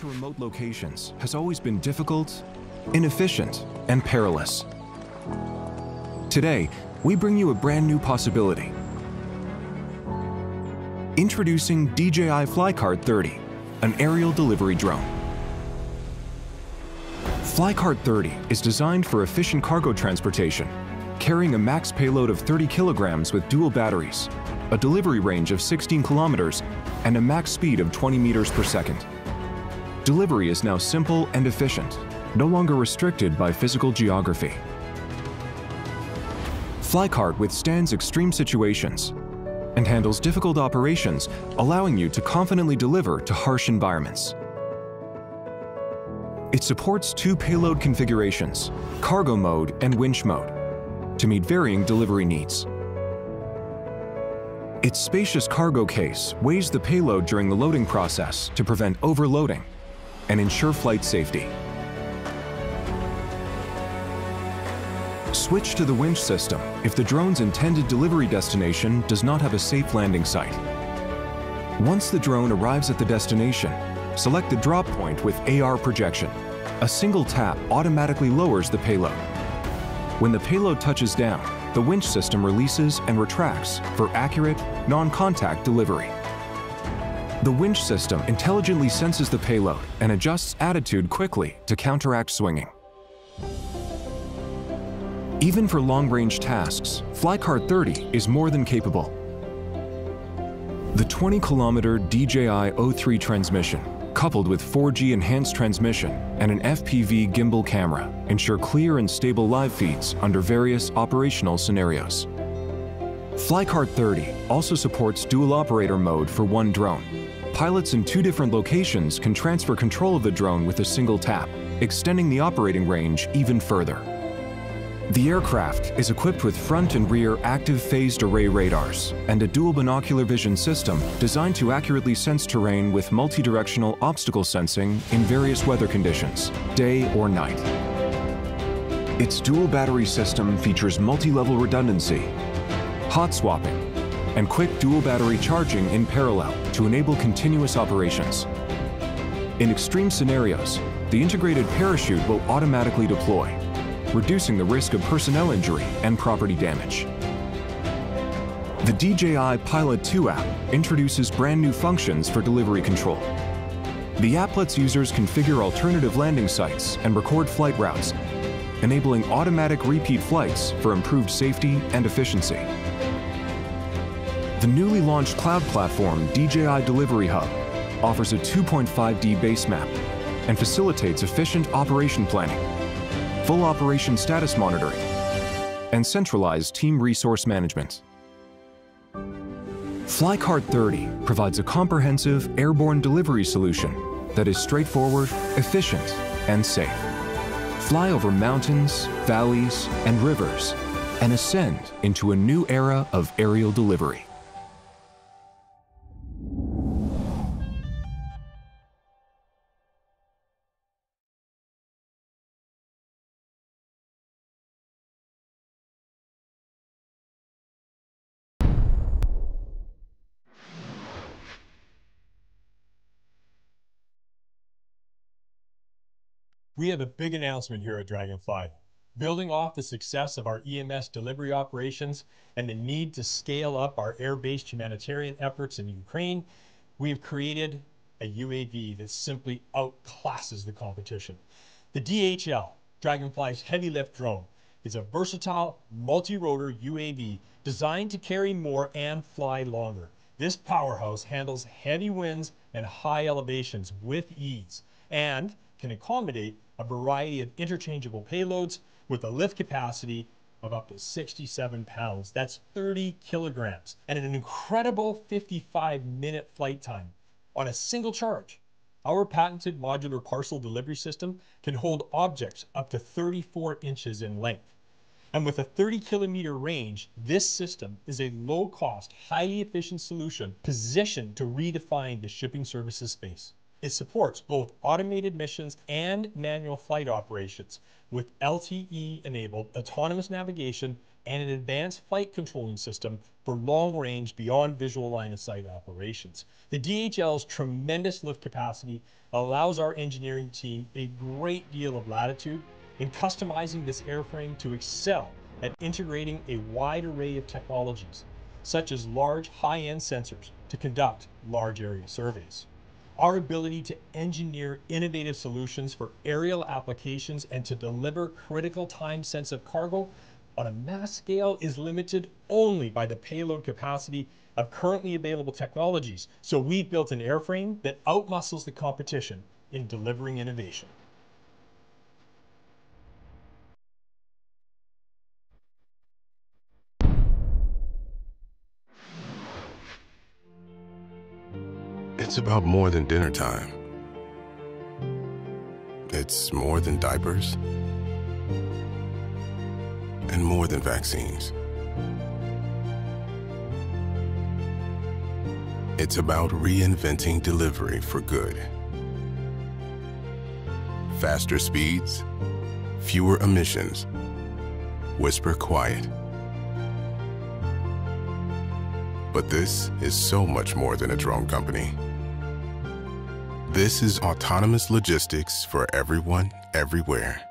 to remote locations has always been difficult, inefficient, and perilous. Today, we bring you a brand new possibility. Introducing DJI Flycart 30, an aerial delivery drone. Flycart 30 is designed for efficient cargo transportation, carrying a max payload of 30 kilograms with dual batteries, a delivery range of 16 kilometers, and a max speed of 20 meters per second. Delivery is now simple and efficient, no longer restricted by physical geography. Flycart withstands extreme situations and handles difficult operations, allowing you to confidently deliver to harsh environments. It supports two payload configurations, cargo mode and winch mode, to meet varying delivery needs. Its spacious cargo case weighs the payload during the loading process to prevent overloading and ensure flight safety. Switch to the winch system if the drone's intended delivery destination does not have a safe landing site. Once the drone arrives at the destination, select the drop point with AR projection. A single tap automatically lowers the payload. When the payload touches down, the winch system releases and retracts for accurate, non-contact delivery. The winch system intelligently senses the payload and adjusts attitude quickly to counteract swinging. Even for long-range tasks, Flycart 30 is more than capable. The 20-kilometer DJI O3 transmission, coupled with 4G enhanced transmission and an FPV gimbal camera, ensure clear and stable live feeds under various operational scenarios. Flycart 30 also supports dual operator mode for one drone. Pilots in two different locations can transfer control of the drone with a single tap, extending the operating range even further. The aircraft is equipped with front and rear active phased array radars and a dual binocular vision system designed to accurately sense terrain with multi-directional obstacle sensing in various weather conditions, day or night. Its dual battery system features multi-level redundancy, hot swapping, and quick dual battery charging in parallel to enable continuous operations. In extreme scenarios, the integrated parachute will automatically deploy, reducing the risk of personnel injury and property damage. The DJI Pilot 2 app introduces brand new functions for delivery control. The app lets users configure alternative landing sites and record flight routes, enabling automatic repeat flights for improved safety and efficiency. The newly launched cloud platform DJI Delivery Hub offers a 2.5D base map and facilitates efficient operation planning full operation status monitoring, and centralized team resource management. Flycart 30 provides a comprehensive airborne delivery solution that is straightforward, efficient, and safe. Fly over mountains, valleys, and rivers and ascend into a new era of aerial delivery. We have a big announcement here at Draganfly. Building off the success of our EMS delivery operations and the need to scale up our air-based humanitarian efforts in Ukraine, we have created a UAV that simply outclasses the competition. The DHL, Draganfly's heavy lift drone, is a versatile multi-rotor UAV designed to carry more and fly longer. This powerhouse handles heavy winds and high elevations with ease and can accommodate a variety of interchangeable payloads with a lift capacity of up to 67 pounds. That's 30 kilograms and an incredible 55 minute flight time on a single charge. Our patented modular parcel delivery system can hold objects up to 34 inches in length. And with a 30 kilometer range, this system is a low cost, highly efficient solution positioned to redefine the shipping services space. It supports both automated missions and manual flight operations with LTE-enabled autonomous navigation and an advanced flight controlling system for long range beyond visual line of sight operations. The DHL's tremendous lift capacity allows our engineering team a great deal of latitude in customizing this airframe to excel at integrating a wide array of technologies, such as large high-end sensors to conduct large area surveys. Our ability to engineer innovative solutions for aerial applications and to deliver critical time-sensitive cargo on a mass scale is limited only by the payload capacity of currently available technologies. So we've built an airframe that outmuscles the competition in delivering innovation. It's about more than dinner time. It's more than diapers and more than vaccines. It's about reinventing delivery for good. Faster speeds, fewer emissions, whisper quiet. But this is so much more than a drone company. This is autonomous logistics for everyone, everywhere.